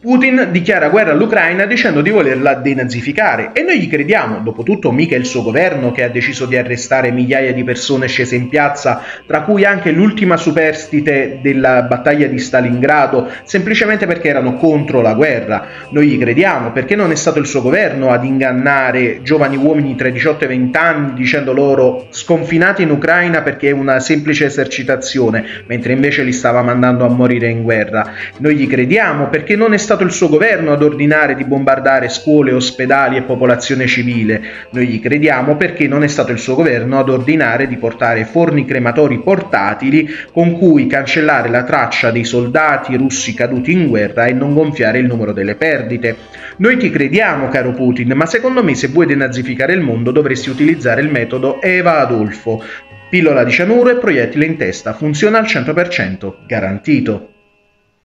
Putin dichiara guerra all'Ucraina dicendo di volerla denazificare e noi gli crediamo, dopotutto mica il suo governo che ha deciso di arrestare migliaia di persone scese in piazza, tra cui anche l'ultima superstite della battaglia di Stalingrado, semplicemente perché erano contro la guerra. Noi gli crediamo perché non è stato il suo governo ad ingannare giovani uomini tra i 18 e i 20 anni dicendo loro sconfinate in Ucraina perché è una semplice esercitazione, mentre invece li stava mandando a morire in guerra. Noi gli crediamo perché non è stato il suo governo ad ordinare di bombardare scuole, ospedali e popolazione civile. Noi gli crediamo perché non è stato il suo governo ad ordinare di portare forni crematori portatili con cui cancellare la traccia dei soldati russi caduti in guerra e non gonfiare il numero delle perdite. Noi ti crediamo, caro Putin, ma secondo me se vuoi denazificare il mondo dovresti utilizzare il metodo Eva Adolfo. Pillola di cianuro e proiettile in testa, funziona al 100%, garantito.